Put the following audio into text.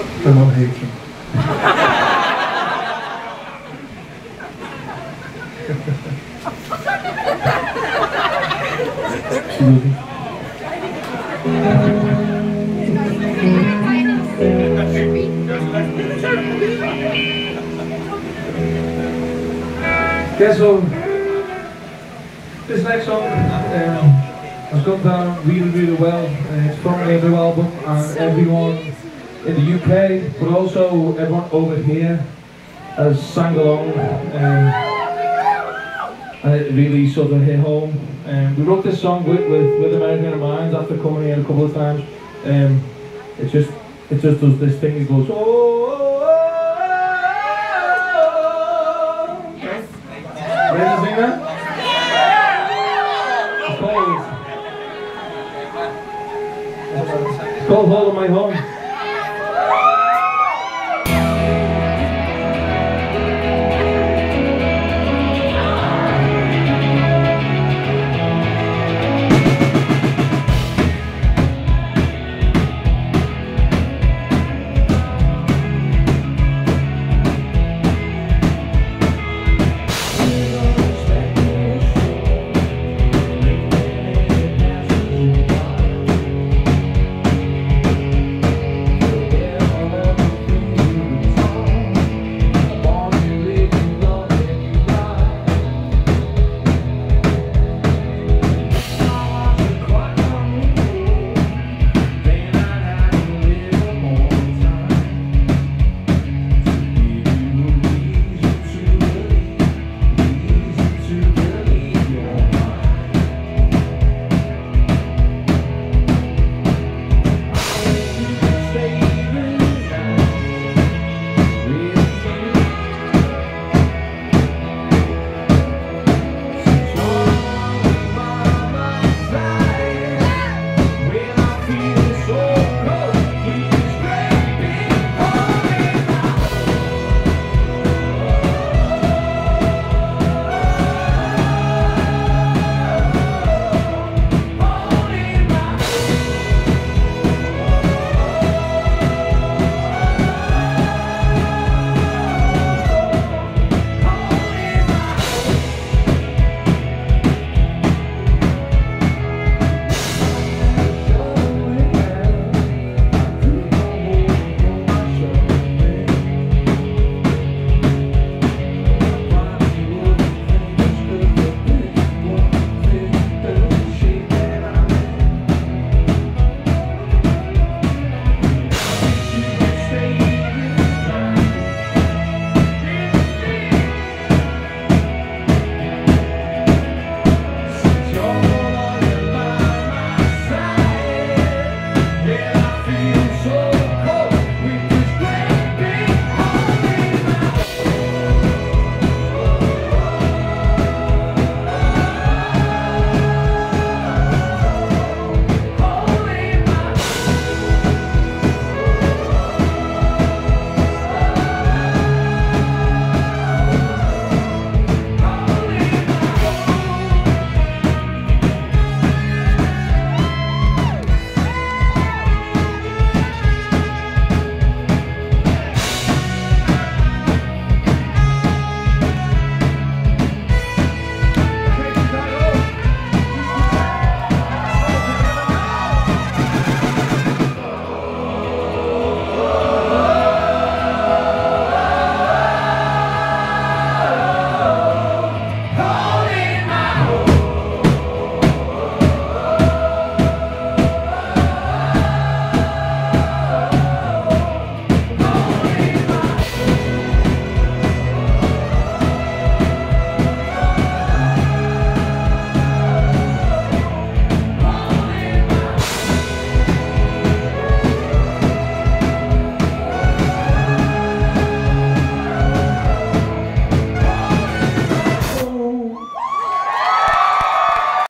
Him. she doesn't. Yeah, so this next song um, has gone down really, really well. Uh, it's from the new album, and everyone in the UK, but also everyone over here, has sang along, um, and it really sort of hit home. Um, we wrote this song with, with, with American in mind after coming here a couple of times. Um, it just it just does this thing. It goes oh. oh, oh, oh. Hole in My Home.